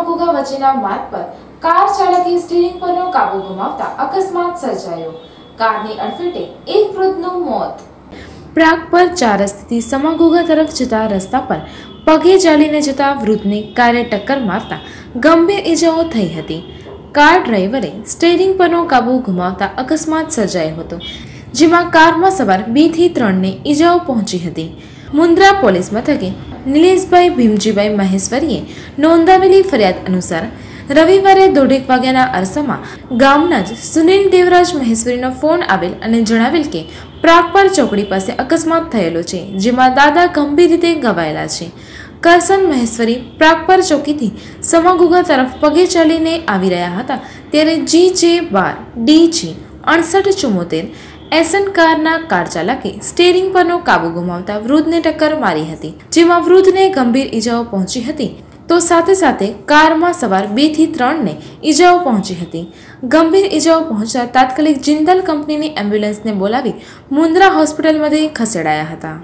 સમાગોગા વચ્ચેના માર્ગ પર કાર ચાલકે સ્ટીરિંગ પરનો કાબુ ગુમાવતા અકસ્માત સર્જાયો. કારની અડફેટે એક વૃદ્ધનું મોત. પ્રાગ પર ચાર રસ્તેથી સમાગોગા તરફ જતા રસ્તા પર પગે ચાલીને જતા વૃદ્ધને કારે ટક્કર મારતા ગંભીર ઈજાઓ થઈ હતી. કાર ડ્રાઈવરે સ્ટેરિંગ પરનો કાબુ ગુમાવતા અકસ્માત સર્જાયો હતો, જેમાં કારમાં સવાર બેથી ત્રણને ઈજાઓ પહોંચી હતી. મુન્દ્રા પોલીસ મથકે નિલેશભાઈ, ભીમજીભાઈ મહેશ્વરીએ નોંધાવેલી ફરિયાદ અનુસાર રવિવારે દોઢેક વાગ્યાના અરસામાં ગામના જ સુનિલ દેવરાજ મહેશ્વરીનો ફોન આવેલ અને જણાવેલ કે પ્રાગપર ચોકડી પાસે અકસ્માત થયેલો છે, જેમાં દાદા ગંભીર રીતે ગવાયેલા છે. કરસન મહેશ્વરી પ્રાગપર ચોકીથી સમાગુગા તરફ પગે ચાલીને આવી રહ્યા હતા, ત્યારે જી જે બાર, ડી જી અડસઠ ચુમ્મોતેર એસન કારના કાર ચાલકે સ્ટેરિંગ પરનો કાબુ ગુમાવતા વૃદ્ધને ટક્કર મારી હતી. જેમાં વૃદ્ધને ગંભીર ઈજાઓ પહોંચી હતી. તો સાથે સાથે કારમાં સવાર બેથી ત્રણને ઈજાઓ પહોંચી હતી. ગંભીર ઈજાઓ પહોંચતા તાત્કાલિક જિંદલ કંપનીની એમ્બ્યુલન્સને બોલાવી મુન્દ્રા હોસ્પિટલમાંથી ખસેડાયા હતા.